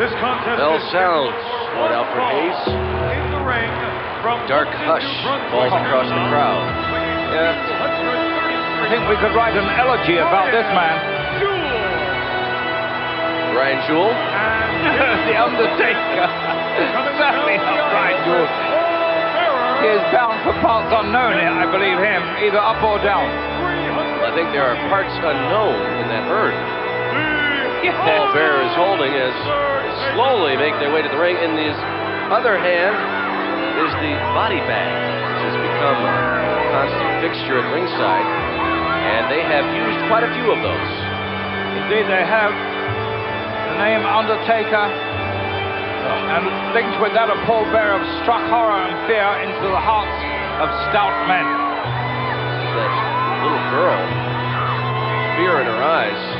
This contest Bell is sounds, scheduled for Lord Alfred fall. Hayes. In the ring from Dark hush falls across the crowd. Yes. I think we could write an elegy about this man. Brian Jewel. the Undertaker. Certainly not Brian Jewel. He is bound for parts unknown, I believe him, either up or down. I think there are parts unknown in that urn. Paul Bearer is holding as slowly make their way to the ring. In his other hand is the body bag, which has become a constant fixture at ringside. And they have used quite a few of those. Indeed, they have the name Undertaker and linked with that of Paul Bearer have struck horror and fear into the hearts of stout men. That little girl, fear in her eyes,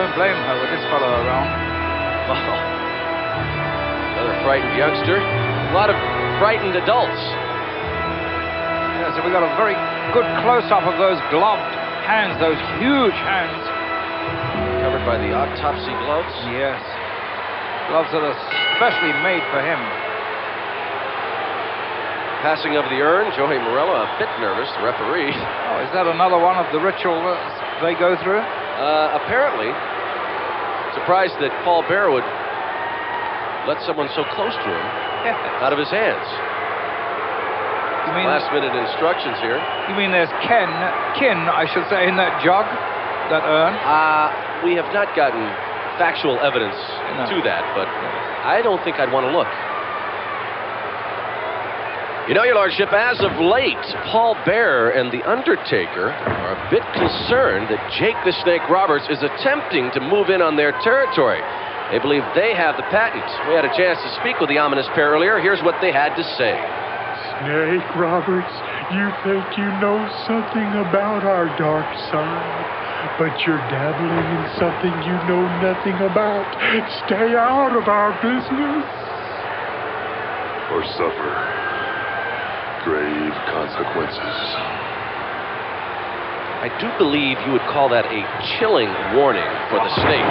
don't blame her with this fellow around. Wow. Another frightened youngster. A lot of frightened adults. Yes, and we got a very good close-up of those gloved hands, those huge hands. Covered by the autopsy gloves. Yes. Gloves that are specially made for him. Passing of the urn, Joey Marella a bit nervous, the referee. Oh, is that another one of the rituals they go through? Uh, apparently, surprised that Paul Bearer would let someone so close to him out of his hands. You mean, Last minute instructions here. you mean there's Ken, kin, I should say, in that jug, that urn? Uh, we have not gotten factual evidence No. to that, but I don't think I'd want to look. You know, Your Lordship, as of late, Paul Bearer and The Undertaker are a bit concerned that Jake the Snake Roberts is attempting to move in on their territory. They believe they have the patent. We had a chance to speak with the ominous pair earlier. Here's what they had to say. Snake Roberts, you think you know something about our dark side, but you're dabbling in something you know nothing about. Stay out of our business. or suffer grave consequences. I do believe you would call that a chilling warning for the snake.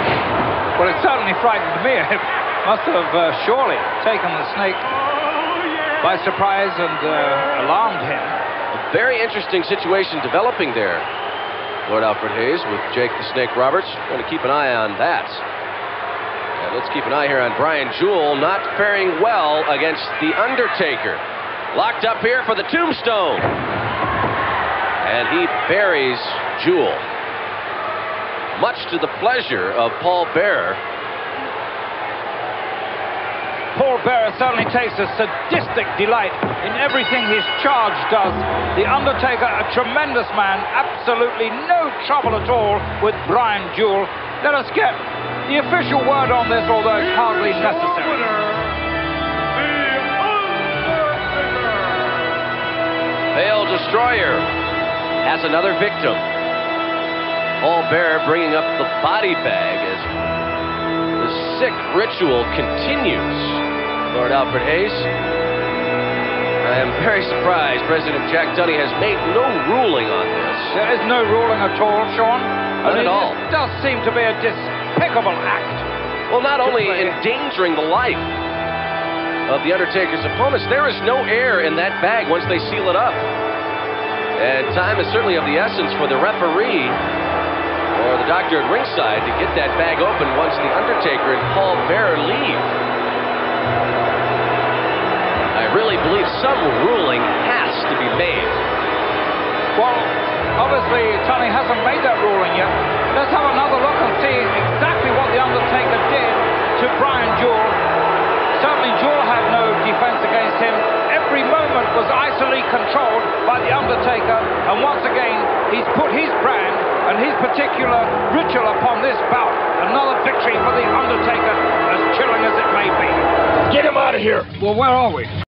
Well, it certainly frightened me. It must have uh, surely taken the snake by surprise and uh, alarmed him. A very interesting situation developing there, Lord Alfred Hayes, with Jake the Snake Roberts. Going to keep an eye on that. And let's keep an eye here on Brian Jewel, not faring well against The Undertaker. Locked up here for the tombstone. And he buries Jewel. Much to the pleasure of Paul Bearer. Paul Bearer certainly takes a sadistic delight in everything his charge does. The Undertaker, a tremendous man, absolutely no trouble at all with Brian Jewel. Let us get the official word on this, although it's hardly necessary. Vale Destroyer has another victim. Paul Bearer bringing up the body bag as the sick ritual continues. Lord Alfred Hayes. I am very surprised President Jack Tunney has made no ruling on this. There is no ruling at all, Sean. Mean, at all. This does seem to be a despicable act. Well, not only endangering the life of the Undertaker's opponents, there is no air in that bag once they seal it up. And time is certainly of the essence for the referee or the doctor at ringside to get that bag open once the Undertaker and Paul Bearer leave. I really believe some ruling has to be made. Well, obviously, Tunney hasn't made that ruling yet. Let's have another look and see exactly what The Undertaker did to Brian Jewel. Was icily controlled by The Undertaker. And once again, he's put his brand and his particular ritual upon this bout. Another victory for The Undertaker, as chilling as it may be. Get him out of here! Well, where are we?